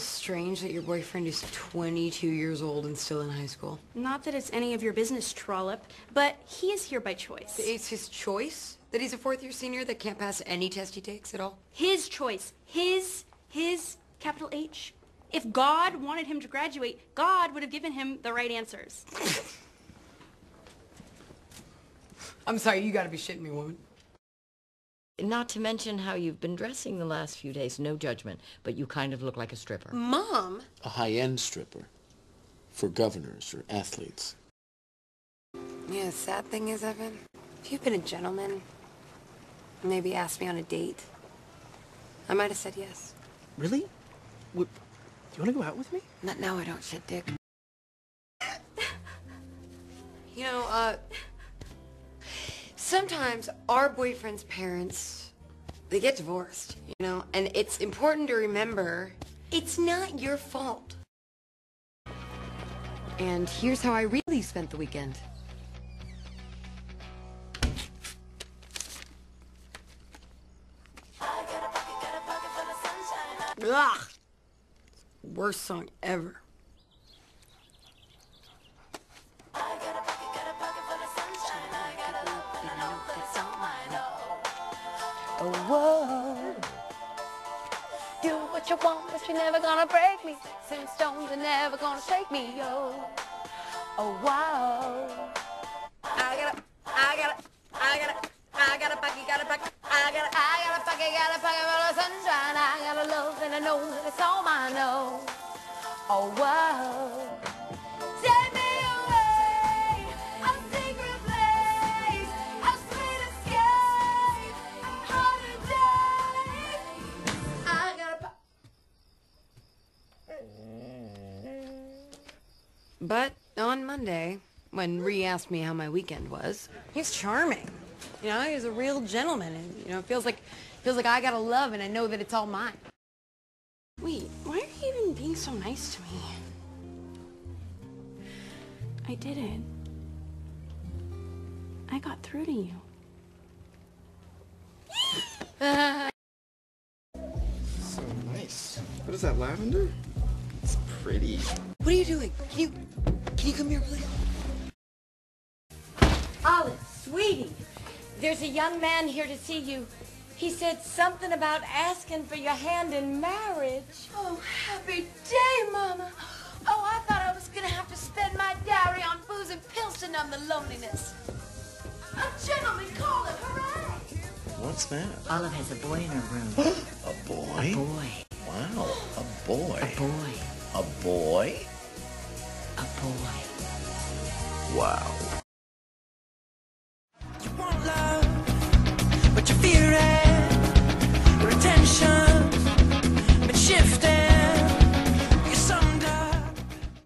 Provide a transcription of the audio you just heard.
strange that your boyfriend is 22 years old and still in high school? Not that it's any of your business, Trollop, but he is here by choice. It's his choice that he's a fourth year senior that can't pass any test he takes at all? His choice. His, his, capital H. If God wanted him to graduate, God would have given him the right answers. I'm sorry, you gotta be shitting me, woman. Not to mention how you've been dressing the last few days. No judgment, but you kind of look like a stripper. Mom? A high-end stripper. For governors or athletes. Yeah, the sad thing is, Evan, if you'd been a gentleman, maybe asked me on a date, I might have said yes. Really? What, do you want to go out with me? Not now I don't shit dick. you know, uh... Sometimes our boyfriend's parents, they get divorced, you know? And it's important to remember, it's not your fault. And here's how I really spent the weekend. Ugh! Worst song ever. Oh, whoa. Do what you want, but you're never gonna break me. Same stones are never gonna shake me, yo. Oh, wow. I gotta, I gotta, I gotta, I gotta bucket, gotta bucket, I gotta, I gotta bucket, gotta bucket for the sunshine. I gotta love and I know that it's all mine, no. Oh, wow. But on Monday, when Ree asked me how my weekend was, he's charming. You know, he's a real gentleman, and you know, it feels like feels like I gotta love, and I know that it's all mine. Wait, why are you even being so nice to me? I did it. I got through to you. So nice. What is that, lavender? It's pretty. What are you doing? Can you can you come here, please? Olive, sweetie, there's a young man here to see you. He said something about asking for your hand in marriage. Oh, happy day, Mama. Oh, I thought I was gonna have to spend my dowry on booze and pills to numb the loneliness. A gentleman caller, hooray! What's that? Olive has a boy in her room. A boy? A boy. Wow, a boy. A boy. A boy? Wow.